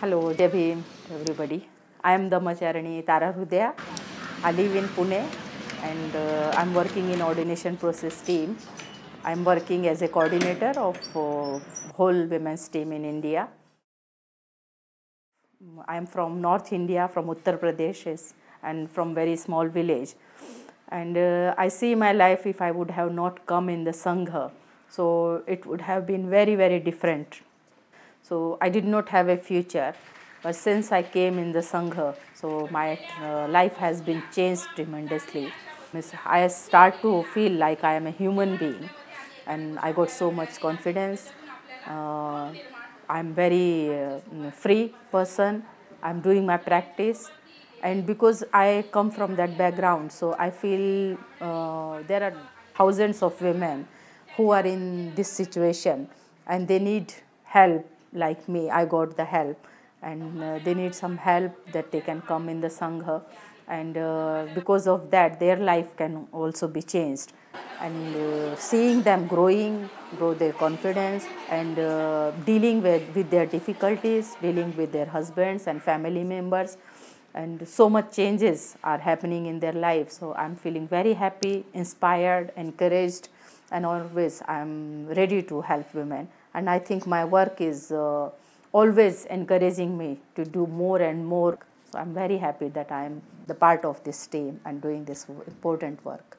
Hello, Jai everybody. I am Dhammacharini Tara Hrudaya. I live in Pune and uh, I'm working in ordination process team. I'm working as a coordinator of uh, whole women's team in India. I'm from North India, from Uttar Pradesh, and from very small village. And uh, I see my life if I would have not come in the Sangha, so it would have been very, very different. So I did not have a future, but since I came in the Sangha, so my uh, life has been changed tremendously. I start to feel like I am a human being, and I got so much confidence. Uh, I'm very uh, free person. I'm doing my practice, and because I come from that background, so I feel uh, there are thousands of women who are in this situation, and they need help like me. I got the help, and uh, they need some help that they can come in the sangha, and uh, because of that, their life can also be changed and uh, seeing them growing, grow their confidence, and uh, dealing with, with their difficulties, dealing with their husbands and family members, and so much changes are happening in their life. So I'm feeling very happy, inspired, encouraged, and always I'm ready to help women. And I think my work is uh, always encouraging me to do more and more. So I'm very happy that I'm the part of this team and doing this important work.